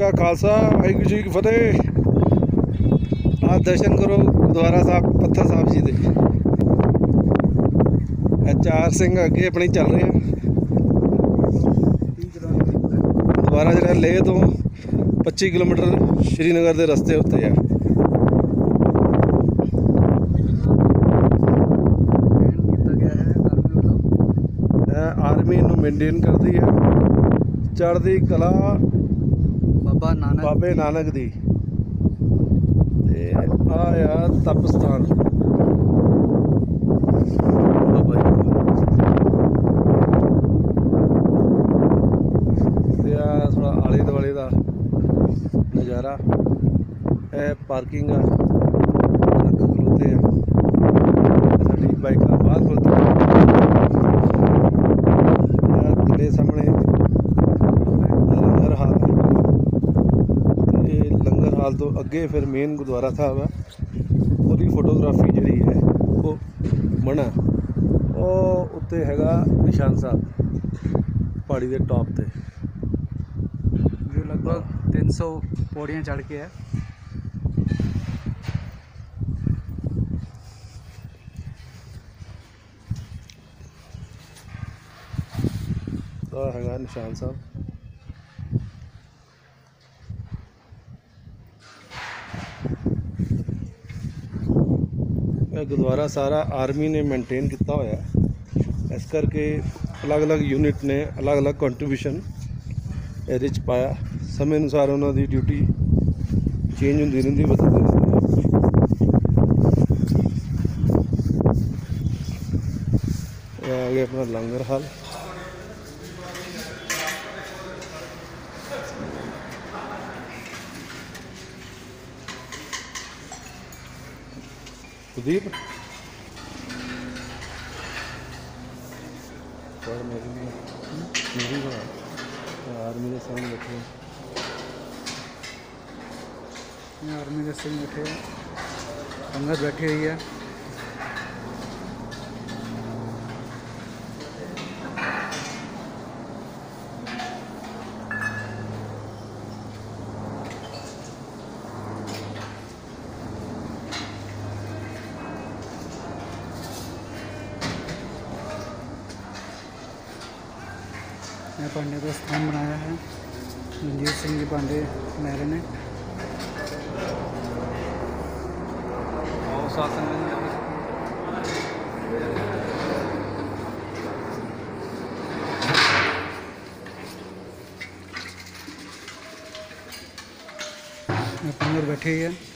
ਕਾ ਖਾਲਸਾ, ਵਾਹਿਗੁਰੂ ਜੀ ਕੀ ਫਤਿਹ। ਆਹ ਦਰਸ਼ਨ ਕਰੋ ਗੁਰਦੁਆਰਾ ਸਾਹਿਬ, ਪੱਥਰ ਸਾਹਿਬ ਜੀ ਦੇ। ਚਾਰ ਸਿੰਘ ਅੱਗੇ ਆਪਣੀ ਚੱਲ ਰਹੇ ਆ। ਦੁਬਾਰਾ ਜਿਹੜਾ ਲੇਹ ਤੋਂ 25 ਕਿਲੋਮੀਟਰ ਸ਼੍ਰੀਨਗਰ ਦੇ ਰਸਤੇ ਉੱਤੇ ਆ। ਹੈ ਆਰਮੀ ਨੂੰ ਮੇਨਟੇਨ ਕਰਦੀ ਹੈ ਚੜ੍ਹਦੀ ਕਲਾ ਬਾਬਾ ਨਾਨਕ ਬਾਬੇ ਨਾਨਕ ਦੀ। ਤੇ ਆ ਆ ਤਪਸਥਾਨ। ਬਾਬਾ ਜੀ। ਤੇ ਆ ਥੋੜਾ ਆਲੇ ਦੁਆਲੇ ਦਾ ਨਜ਼ਾਰਾ। ਇਹ ਪਾਰਕਿੰਗ ਆ। ਖਲੋਤੇ ਆ। ਸਾਡੀ ਬਾਈਕਾਂ ਬਾਹਰ ਖਲੋਤੀਆਂ। ਆ ਥੱਲੇ ਸਾਹਮਣੇ ਲੰਗਰ ਹਾਲ ਤੇ ਲੰਗਰ ਹਾਲ ਤੋਂ ਅੱਗੇ ਫਿਰ ਮੇਨ ਗੁਰਦੁਆਰਾ ਸਾਹਿਬ ਆ। ਉਹਦੀ ਫੋਟੋਗ੍ਰਾਫੀ ਜਿਹੜੀ ਹੈ, ਉਹ ਮਨਾ। ਉਹ ਉੱਤੇ ਹੈਗਾ ਨਿਸ਼ਾਨ ਸਾਹਿਬ, ਪਹਾੜੀ ਦੇ ਟੌਪ ਤੇ। ਜੋ ਲਗਭਗ 300 ਪੌੜੀਆਂ ਚੜ੍ਹ ਕੇ ਹੈ ਹੈਗਾ ਨਿਸ਼ਾਨ ਸਾਹਿਬ। ਗੁਰਦੁਆਰਾ ਸਾਰਾ ਆਰਮੀ ਨੇ ਮੇਨਟੇਨ ਕੀਤਾ ਹੋਇਆ ਹੈ। ਇਸ ਕਰਕੇ ਅਲੱਗ-ਅਲੱਗ ਯੂਨਿਟ ਨੇ ਅਲੱਗ-ਅਲੱਗ ਕੰਟਰੀਬਿਊਸ਼ਨ ਇਹਦੇ ਚ ਪਾਇਆ ਸਮੇਂ ਅਨੁਸਾਰ ਉਹਨਾਂ ਦੀ ਡਿਊਟੀ ਚੇਂਜ ਹੁੰਦੀ ਰਹਿੰਦੀ ਬਦਲਦੀ ਰਹਿੰਦੀ ਇਹ ਆ ਗਿਆ ਆਪਣਾ ਲੰਗਰ ਹਾਲ सुदीप और मेरी भी मेरी भी आर्मी के सामने बैठे आर्मी के सामने बैठे हैं। बैठी हुई है। ने पांडे को स्थान बनाया है। रंजीत सिंह जी पांडे मेरे ने अपनी बैठी है।